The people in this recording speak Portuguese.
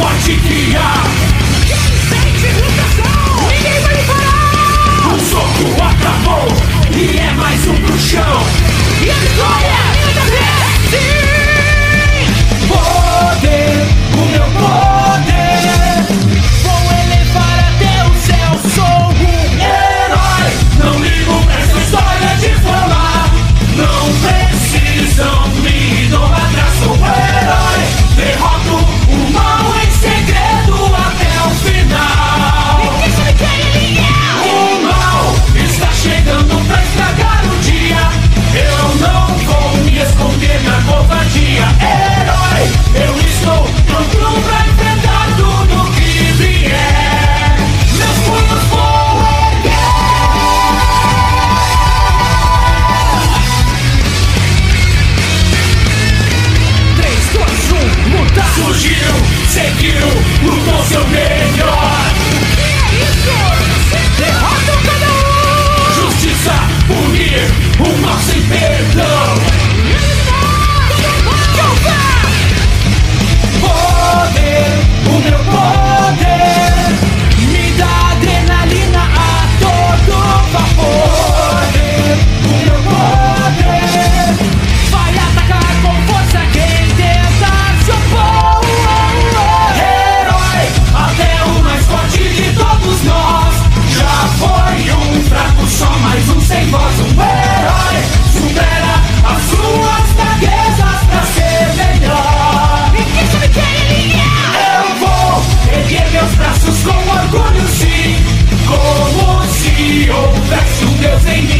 forte que há. Sente mutação, ninguém vai me parar. O soco acabou e é mais um pro chão. E vitória é Take you. Como se houvesse